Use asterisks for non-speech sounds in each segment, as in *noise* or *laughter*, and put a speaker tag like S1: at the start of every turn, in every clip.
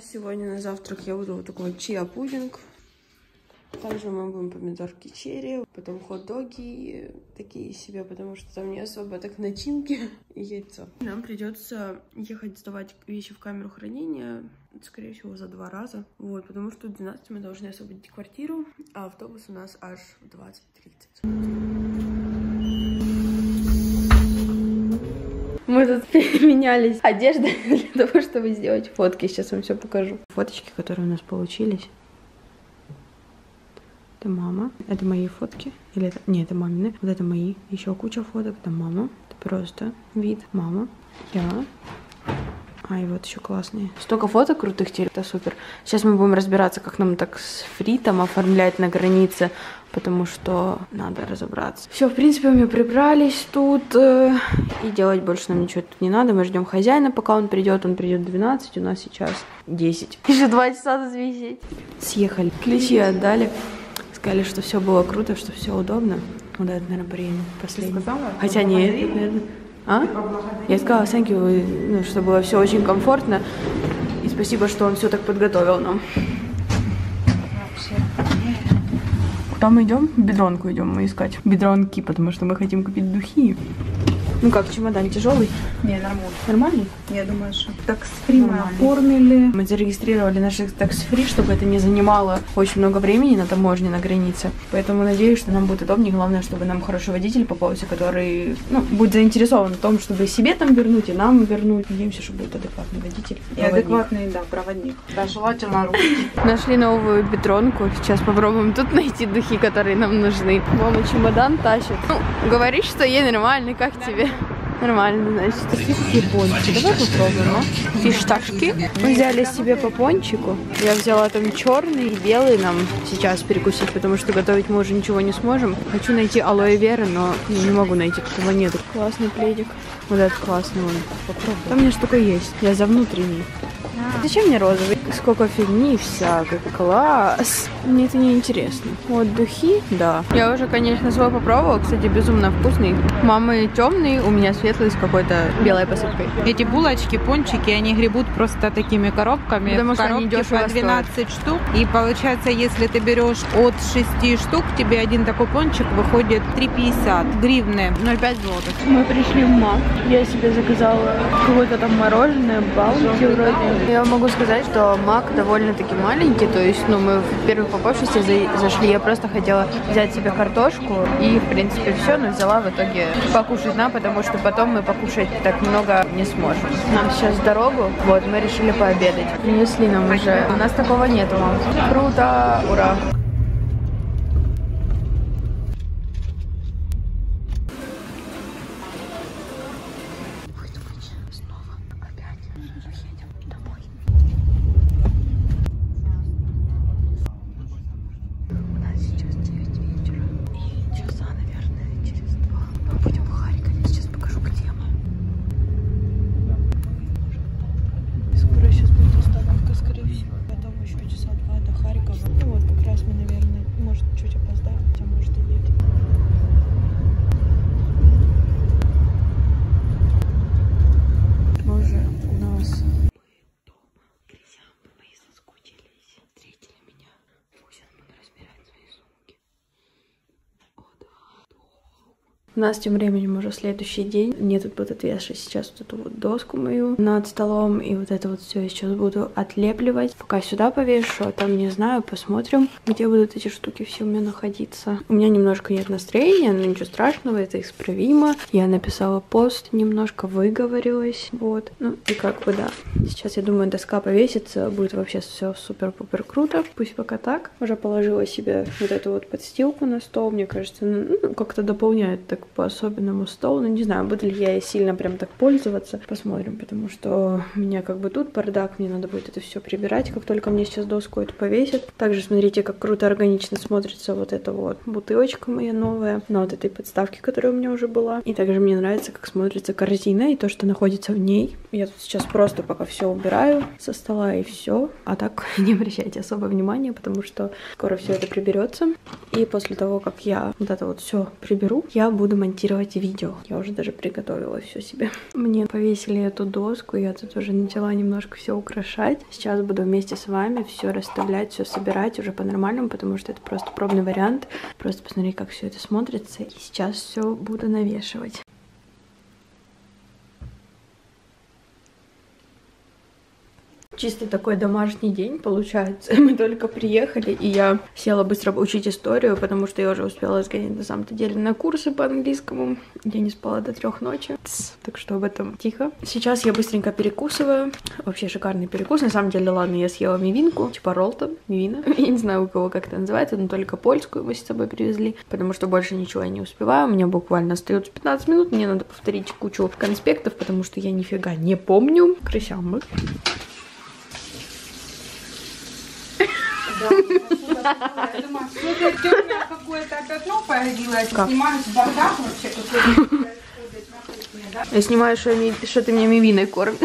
S1: сегодня на завтрак я буду вот такой чиа-пудинг. Также мы будем помидорки черри, потом хот-доги такие себе, потому что там не особо так начинки и яйцо. Нам придется ехать сдавать вещи в камеру хранения, скорее всего, за два раза. Вот, потому что в 12 мы должны освободить квартиру, а автобус у нас аж в 20.30. Мы тут *laughs* переменялись одеждой *laughs* для того, чтобы сделать фотки. Сейчас вам все покажу. Фоточки, которые у нас получились. Это мама. Это мои фотки. Или это... Нет, это мамины. Вот это мои. Еще куча фоток. Это мама. Это просто вид. Мама. Я. А, и вот еще классные. Столько фоток крутых теперь, это супер. Сейчас мы будем разбираться, как нам так с фритом оформлять на границе, потому что надо разобраться. Все, в принципе, мы прибрались тут, э, и делать больше нам ничего тут не надо. Мы ждем хозяина, пока он придет. Он придет в 12, у нас сейчас 10. *laughs* Еще два часа тут висеть. Съехали, ключи отдали. Сказали, что все было круто, что все удобно. Вот это, наверное, время последний. Хотя нет, наверное. А? Я сказала, you, ну, что было все очень комфортно. И спасибо, что он все так подготовил нам. Мы идем? Бедронку идем мы искать. Бедронки, потому что мы хотим купить духи. Ну как, чемодан тяжелый?
S2: Не, нормально.
S1: Нормальный?
S2: Я думаю, что такс-фри мы оформили.
S1: Мы зарегистрировали наши такс-фри, чтобы это не занимало очень много времени на таможне, на границе. Поэтому надеюсь, что нам будет удобнее. Главное, чтобы нам хороший водитель попался, который ну, будет заинтересован в том, чтобы себе там вернуть и нам вернуть. Надеемся, что будет адекватный водитель.
S2: И адекватный, да, проводник. Да, желательно русский. *laughs*
S1: Нашли новую бетронку. Сейчас попробуем тут найти духи, которые нам нужны. Мама чемодан тащит. Ну, говоришь, что ей нормально, как тебе? Нормально, значит. Фишки пончики. Давай попробуем, а? Фишташки. Мы взяли себе по пончику. Я взяла там черный и белый нам сейчас перекусить, потому что готовить мы уже ничего не сможем. Хочу найти алоэ веры, но не могу найти, этого нету. Классный пледик. Вот этот классный он. Попробуй. Там у меня штука есть. Я за внутренний. Зачем мне розовый? Сколько фигни всякой. Класс. Мне это не интересно. Вот духи, да. Я уже, конечно, свой попробовала. Кстати, безумно вкусный. Мамы темный, у меня светлый с какой-то белой посыпкой.
S2: Эти булочки, пончики, они гребут просто такими коробками.
S1: Потому что они дешево
S2: по 12 штук. И получается, если ты берешь от 6 штук, тебе один такой пончик выходит 3,50 гривны.
S1: 0,5 злотых. Мы пришли в МАК. Я себе заказала какое-то там мороженое, баунти вроде. Я могу сказать, что МАК довольно-таки маленький. То есть, ну, мы в первую попавшись за- зашли. Я просто хотела взять себе картошку. И, в принципе, все. Но взяла в итоге покушать на, потому что потом мы покушать так много не сможем. Нам сейчас дорогу. Вот, мы решили пообедать. Принесли нам уже. У нас такого нету, мам. Круто! Ура! У нас сейчас 9 вечера. И часа, наверное, через два. Мы будем в Харькове. Сейчас покажу, где мы. Скоро сейчас будет остановка, скорее всего. Потом еще часа два до Харькова. Ну вот, как раз мы, наверное, может, чуть опоздаем, хотя может и нет. Мы уже у нас мы дома. Друзья, мои соскучились. Встретили меня. Сейчас буду разбирать свои сумки. О, да. У нас тем временем уже следующий день. Мне тут будут вешать сейчас вот эту вот доску мою над столом. И вот это вот все я сейчас буду отлепливать. Пока сюда повешу, а там не знаю, посмотрим, где будут эти штуки все у меня находиться. У меня немножко нет настроения, но ничего страшного, это исправимо. Я написала пост, немножко выговорилась. Вот. Ну и как бы да. Сейчас, я думаю, доска повесится, будет вообще все супер-пупер круто. Пусть пока так. Уже положила себе вот эту вот подстилку на стол. Мне кажется, ну, как-то дополняет так по-особенному стол. Ну, не знаю, буду ли я сильно прям так пользоваться. Посмотрим, потому что у меня как бы тут бардак, мне надо будет это все прибирать, как только мне сейчас доску эту повесят. Также смотрите, как круто органично смотрится вот эта вот бутылочка моя новая на вот этой подставке, которая у меня уже была. И также мне нравится, как смотрится корзина и то, что находится в ней. Я тут сейчас просто пока все убираю со стола и все. А так *laughs* не обращайте особо внимания, потому что скоро все это приберется. И после того, как я вот это вот все приберу, я буду монтировать видео. Я уже даже приготовила все себе. Мне повесили эту доску, я тут уже начала немножко все украшать. Сейчас буду вместе с вами все расставлять, все собирать уже по-нормальному, потому что это просто пробный вариант. Просто посмотреть, как все это смотрится. И сейчас все буду навешивать. Чисто такой домашний день получается. *laughs* Мы только приехали, и я села быстро учить историю, потому что я уже успела сгонять на самом-то деле на курсы по английскому. Я не спала до трех ночи, так что об этом тихо. Сейчас я быстренько перекусываю. Вообще шикарный перекус. На самом деле, ладно, я съела мивинку, типа ролтон, мивина. *laughs* Я не знаю, у кого как это называется, но только польскую мы с собой привезли, потому что больше ничего я не успеваю. У меня буквально остается 15 минут, мне надо повторить кучу конспектов, потому что я нифига не помню. Крысямбы.
S2: Я думаю, темное какое-то появилось. Бардак вообще,
S1: Я снимаю, что, что ты меня мивиной кормишь.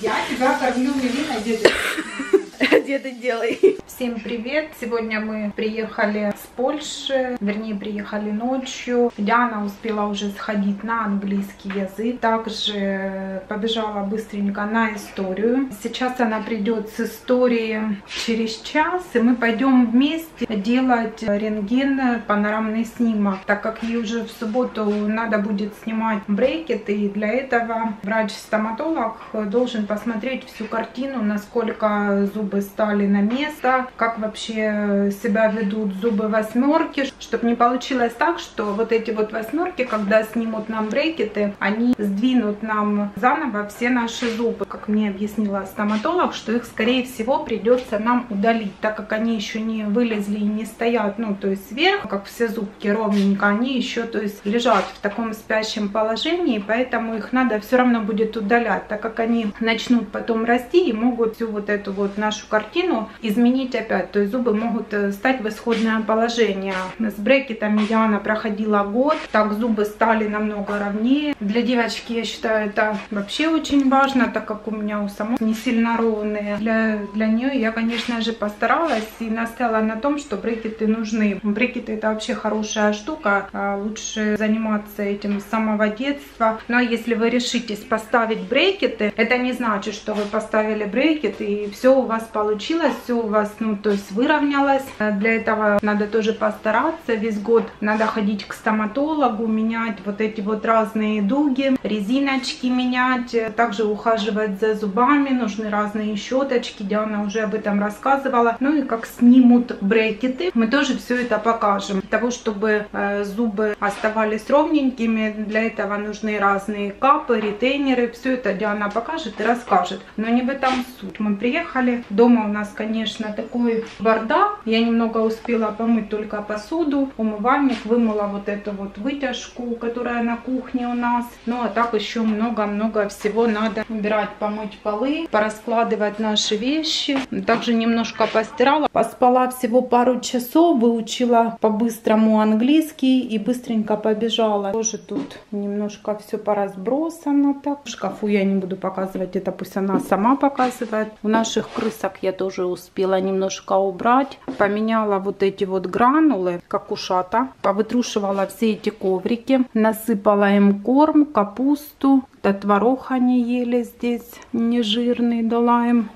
S2: Я тебя кормлю мивиной, дети.
S1: Где делай?
S2: Всем привет! Сегодня мы приехали с Польши, вернее приехали ночью. Диана успела уже сходить на английский язык, также побежала быстренько на историю. Сейчас она придет с истории через час, и мы пойдем вместе делать рентген, панорамный снимок, так как ей уже в субботу надо будет снимать брекет, и для этого врач-стоматолог должен посмотреть всю картину, насколько зубы стали на место, как вообще себя ведут зубы восьмерки, чтобы не получилось так, что вот эти вот восьмерки, когда снимут нам брекеты, они сдвинут нам заново все наши зубы. Как мне объяснила стоматолог, что их скорее всего придется нам удалить, так как они еще не вылезли и не стоят, ну то есть вверх, как все зубки ровненько, они еще то есть лежат в таком спящем положении, поэтому их надо все равно будет удалять, так как они начнут потом расти и могут всю вот эту вот нашу картину изменить опять. То есть зубы могут э, стать в исходное положение. С брекетами Яна проходила год, так зубы стали намного ровнее. Для девочки, я считаю, это вообще очень важно, так как у меня у самой не сильно ровные. Для, для нее я, конечно же, постаралась и настаивала на том, что брекеты нужны. Брекеты это вообще хорошая штука, а лучше заниматься этим с самого детства. Но если вы решитесь поставить брекеты, это не значит, что вы поставили брекеты и все у вас получилось, все у вас, ну, то есть выровнялось. Для этого надо тоже постараться. Весь год надо ходить к стоматологу, менять вот эти вот разные дуги, резиночки менять, также ухаживать за зубами, нужны разные щеточки. Диана уже об этом рассказывала. Ну и как снимут брекеты, мы тоже все это покажем. Для того, чтобы э, зубы оставались ровненькими, для этого нужны разные капы, ретейнеры. Все это Диана покажет и расскажет. Но не в этом суть. Мы приехали, дома у нас, конечно, такой бардак. Я немного успела помыть только посуду, умывальник, вымыла вот эту вот вытяжку, которая на кухне у нас. Ну а так еще много-много всего надо убирать, помыть полы, пораскладывать наши вещи. Также немножко постирала. Поспала всего пару часов, выучила по-быстрому английский и быстренько побежала. Тоже тут немножко все поразбросано так. Шкафу я не буду показывать, это пусть она сама показывает. У наших крысок я тоже успела немножко убрать. Поменяла вот эти вот гранулы, как ушата. Повытрушивала все эти коврики. Насыпала им корм, капусту. Да творог они ели здесь, нежирный дала им.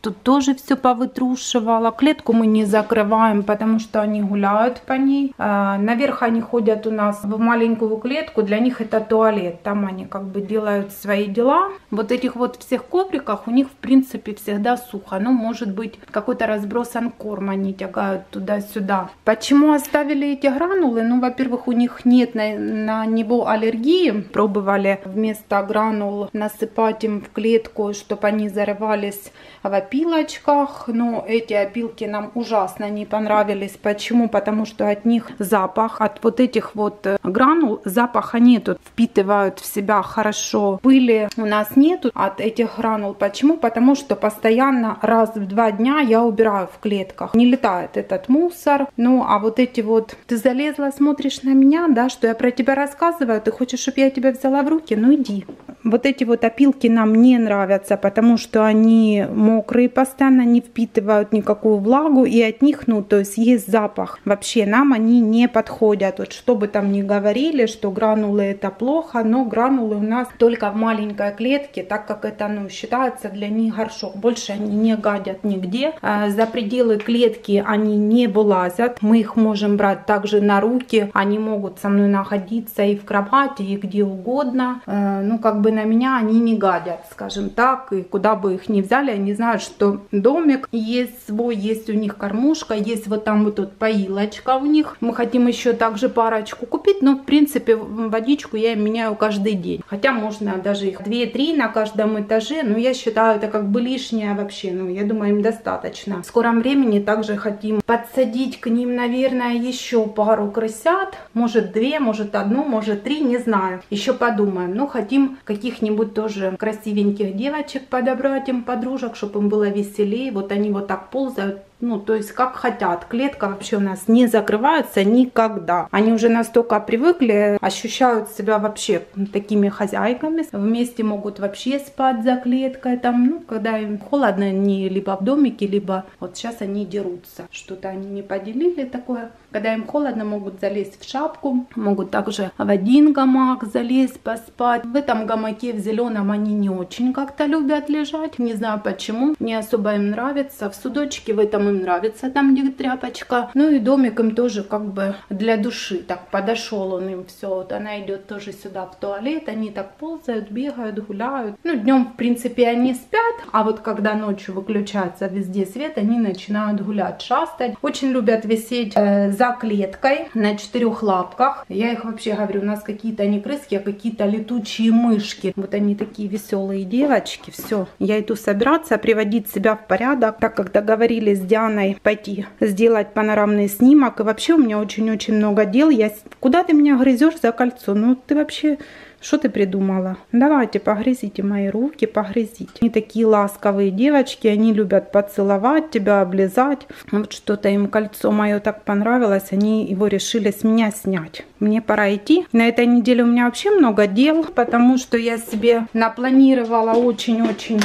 S2: Тут тоже все повытрушивала. Клетку мы не закрываем, потому что они гуляют по ней. А, наверх они ходят у нас в маленькую клетку. Для них это туалет. Там они как бы делают свои дела. Вот этих вот всех ковриках у них в принципе всегда сухо. Ну, может быть, какой-то разбросан корм они тягают туда-сюда. Почему оставили эти гранулы? Ну, во-первых, у них нет на, на него аллергии. Пробовали вместо гранул насыпать им в клетку, чтобы они зарывались в опилочках, но эти опилки нам ужасно не понравились. Почему? Потому что от них запах, от вот этих вот э, гранул запаха нету, впитывают в себя хорошо. Пыли у нас нету от этих гранул. Почему? Потому что постоянно раз в два дня я убираю в клетках. Не летает этот мусор. Ну, а вот эти вот... Ты залезла, смотришь на меня, да, что я про тебя рассказываю, ты хочешь, чтобы я тебя взяла в руки? Ну, иди. Вот эти вот опилки нам не нравятся, потому что они мокрые которые постоянно не впитывают никакую влагу, и от них, ну, то есть есть запах. Вообще нам они не подходят. Вот что бы там ни говорили, что гранулы это плохо, но гранулы у нас только в маленькой клетке, так как это, ну, считается для них горшок. Больше они не гадят нигде. А за пределы клетки они не вылазят. Мы их можем брать также на руки. Они могут со мной находиться и в кровати, и где угодно. Э, ну, как бы на меня они не гадят, скажем так. И куда бы их ни взяли, они знают, что домик есть свой, есть у них кормушка, есть вот там вот тут поилочка у них. Мы хотим еще также парочку купить, но в принципе водичку я меняю каждый день. Хотя можно даже их 2-3 на каждом этаже, но я считаю это как бы лишнее вообще. Ну, я думаю, им достаточно. В скором времени также хотим подсадить к ним, наверное, еще пару крысят. Может две, может одну, может три, не знаю. Еще подумаем. Ну, хотим каких-нибудь тоже красивеньких девочек подобрать им подружек, чтобы им было веселее. Вот они вот так ползают ну, то есть как хотят. Клетка вообще у нас не закрывается никогда. Они уже настолько привыкли, ощущают себя вообще такими хозяйками. Вместе могут вообще спать за клеткой. Там, ну, когда им холодно, они либо в домике, либо вот сейчас они дерутся. Что-то они не поделили такое. Когда им холодно, могут залезть в шапку, могут также в один гамак залезть, поспать. В этом гамаке в зеленом они не очень как-то любят лежать. Не знаю почему, не особо им нравится. В судочке в этом им нравится, там где тряпочка. Ну и домик им тоже как бы для души. Так подошел он им все. Вот она идет тоже сюда в туалет, они так ползают, бегают, гуляют. Ну днем в принципе они спят, а вот когда ночью выключается везде свет, они начинают гулять, шастать. Очень любят висеть э, за клеткой на четырех лапках. Я их вообще говорю, у нас какие-то не крыски, а какие-то летучие мышки. Вот они такие веселые девочки. Все, я иду собираться, приводить себя в порядок, так как договорились с Дианой пойти сделать панорамный снимок. И вообще у меня очень-очень много дел. Я... Куда ты меня грызешь за кольцо? Ну ты вообще что ты придумала? Давайте, погрызите мои руки, погрызите. Они такие ласковые девочки, они любят поцеловать тебя, облизать. Вот что-то им кольцо мое так понравилось, они его решили с меня снять. Мне пора идти. На этой неделе у меня вообще много дел, потому что я себе напланировала очень-очень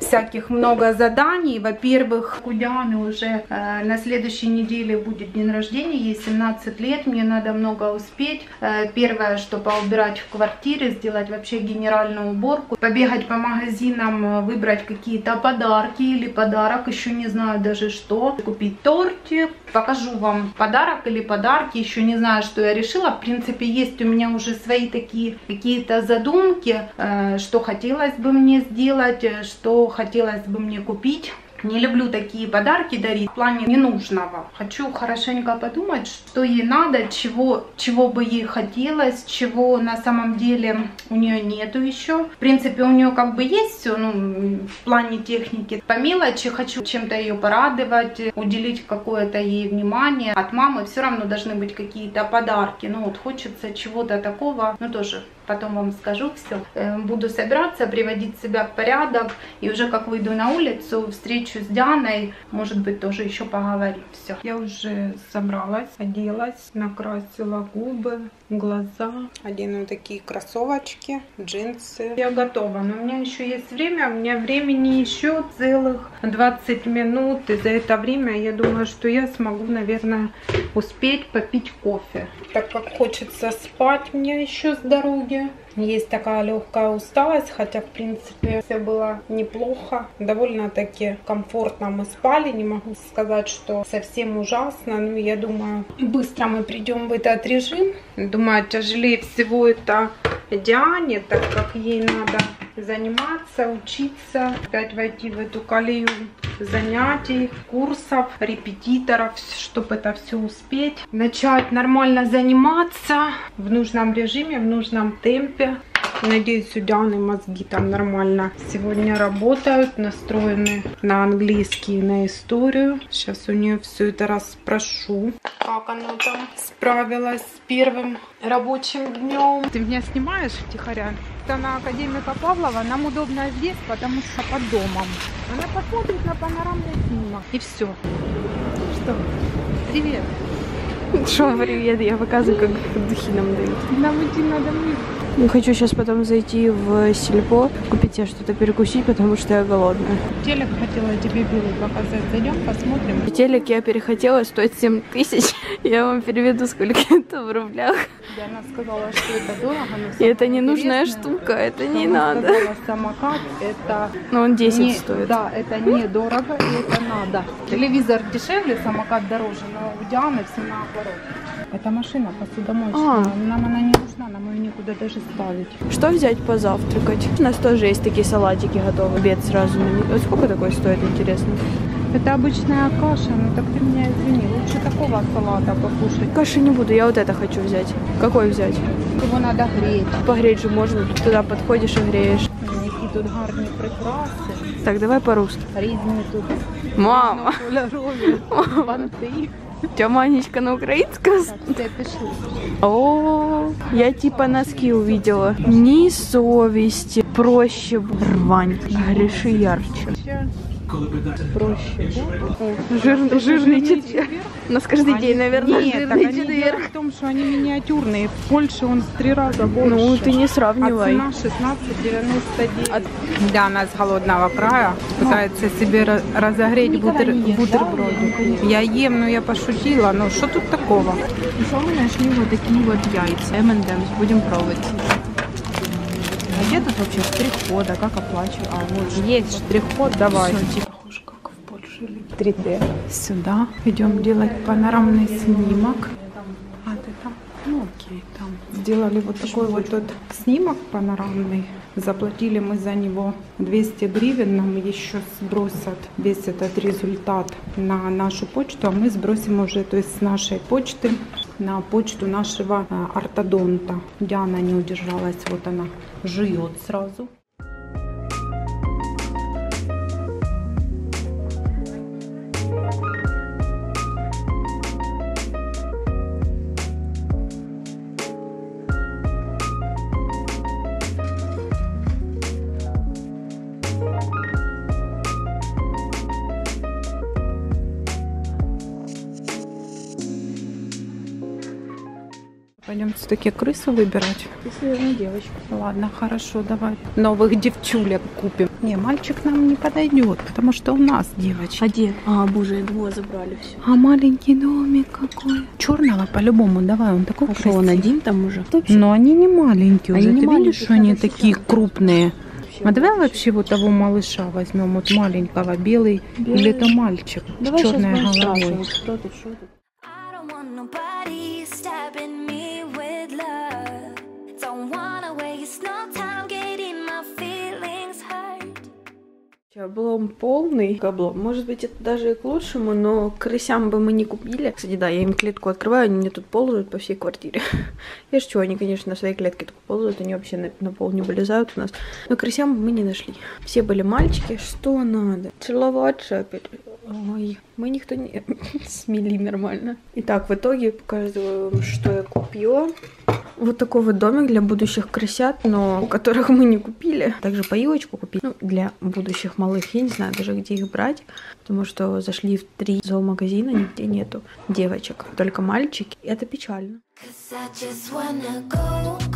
S2: всяких много заданий. Во-первых, Дианы уже э, на следующей неделе будет день рождения, ей 17 лет, мне надо много успеть. Э, первое, что поубирать в квартире, сделать вообще генеральную уборку, побегать по магазинам, э, выбрать какие-то подарки или подарок, еще не знаю даже что, купить тортик, покажу вам подарок или подарки, еще не знаю, что я решила. В принципе, есть у меня уже свои такие какие-то задумки, э, что хотелось бы мне сделать, э, что хотелось бы мне купить. Не люблю такие подарки дарить в плане ненужного. Хочу хорошенько подумать, что ей надо, чего, чего бы ей хотелось, чего на самом деле у нее нету еще. В принципе, у нее как бы есть все, ну, в плане техники. По мелочи хочу чем-то ее порадовать, уделить какое-то ей внимание. От мамы все равно должны быть какие-то подарки. Ну, вот хочется чего-то такого, ну, тоже потом вам скажу все. Э, буду собираться, приводить себя в порядок. И уже как выйду на улицу, встречу с Дианой, может быть, тоже еще поговорим. Все. Я уже собралась, оделась, накрасила губы, глаза. Одену такие кроссовочки, джинсы. Я готова, но у меня еще есть время. У меня времени еще целых 20 минут. И за это время я думаю, что я смогу, наверное, успеть попить кофе. Так как хочется спать мне еще с дороги. Есть такая легкая усталость, хотя в принципе все было неплохо. Довольно-таки комфортно мы спали. Не могу сказать, что совсем ужасно. Но я думаю, быстро мы придем в этот режим. Думаю, тяжелее всего это Диане, так как ей надо заниматься, учиться, опять войти в эту колею занятий, курсов, репетиторов, чтобы это все успеть. Начать нормально заниматься в нужном режиме, в нужном темпе. Надеюсь, у Дианы мозги там нормально сегодня работают, настроены на английский на историю. Сейчас у нее все это расспрошу, как она там справилась с первым рабочим днем. Ты меня снимаешь, Тихоря? Это на Академика Павлова. Нам удобно здесь, потому что под домом. Она посмотрит на панорамный снимок. И все. Что? Привет.
S1: Что, я, я показываю, как духи нам дают.
S2: Нам идти надо вниз.
S1: Хочу сейчас потом зайти в сельпо, купить себе что-то перекусить, потому что я голодная.
S2: Телек хотела тебе белый показать. Зайдем, посмотрим.
S1: Телек я перехотела, стоит 7 тысяч. *laughs* Я вам переведу, сколько *laughs* это в рублях.
S2: Она сказала, что это дорого,
S1: но это ненужная штука, это не надо.
S2: Сказала, самокат это...
S1: Но он 10 не, стоит.
S2: Да, это недорого и это надо. Телевизор дешевле, самокат дороже, но у Дианы все наоборот. Это машина посудомоечная. А. Нам она не нужна, нам ее некуда даже ставить.
S1: Что взять позавтракать? У нас тоже есть такие салатики готовы. Обед сразу на них. Вот сколько такой стоит, интересно?
S2: Это обычная каша, ну так ты меня извини. Лучше такого салата покушать.
S1: Каши не буду, я вот это хочу взять. Какой взять?
S2: Его надо греть.
S1: Погреть же можно. Туда подходишь и греешь.
S2: Які тут гарні прикраси.
S1: Так, давай по-русски.
S2: Різні тут.
S1: Мама.
S2: Кольорові. Банти.
S1: Тёманечка на украинском? О, я типа носки увидела. Ни совести, проще рвань, греши ярче.
S2: Проще, да?
S1: Жир, жирный четверг. У нас каждый они, день, наверное,
S2: нет,
S1: жирный
S2: так
S1: четверг.
S2: в том, что они миниатюрные. В Польше он в три раза больше.
S1: Ну, ты не сравнивай.
S2: А цена 16,99. От... Да, она с голодного края пытается себе разогреть бутер... бутербродик. Я ем, но я пошутила. Но что тут такого?
S1: Еще мы нашли вот такие вот яйца. M&M's. Будем пробовать. А тут вообще штрих-кода? Как оплачивать? А, вот
S2: есть штрих-код, давай.
S1: Все, типа, похоже, как в Польше.
S2: 3D. Сюда. Идем делать панорамный снимок. А, ты там? Ну, окей, там. Сделали вот такой вот тот снимок панорамный. Заплатили мы за него 200 гривен. Нам еще сбросят весь этот результат на нашу почту. А мы сбросим уже, то есть с нашей почты на почту нашего э, ортодонта. Диана не удержалась, вот она жует сразу. Пойдем все-таки крысу выбирать.
S1: Ты девочка.
S2: Ладно, хорошо, давай новых девчулек купим. Не, мальчик нам не подойдет, потому что у нас девочка.
S1: А где? А, боже, его забрали все.
S2: А маленький домик какой. Черного по-любому, давай, он такой
S1: А что, он один там уже?
S2: Но они не маленькие они уже. Не Ты видишь, что они такие крупные? А давай вообще вот того малыша возьмем, вот маленького, белый, белый. или это мальчик
S1: давай
S2: с черной
S1: Облом полный облом. Может быть, это даже и к лучшему, но крысям бы мы не купили. Кстати, да, я им клетку открываю, они мне тут ползают по всей квартире. *laughs* Я шучу, они, конечно, на своей клетке только ползают, они вообще на, на пол не вылезают у нас. Но крысям мы не нашли. Все были мальчики. Что надо? Целоваться опять. Ой, мы никто не *laughs* смели нормально. Итак, в итоге показываю что я купила. Вот такой вот домик для будущих крысят, но которых мы не купили. Также поилочку купили ну, для будущих малых. Я не знаю даже, где их брать, потому что зашли в три зоомагазина, нигде нету девочек, только мальчики. И это печально. Cause I just wanna go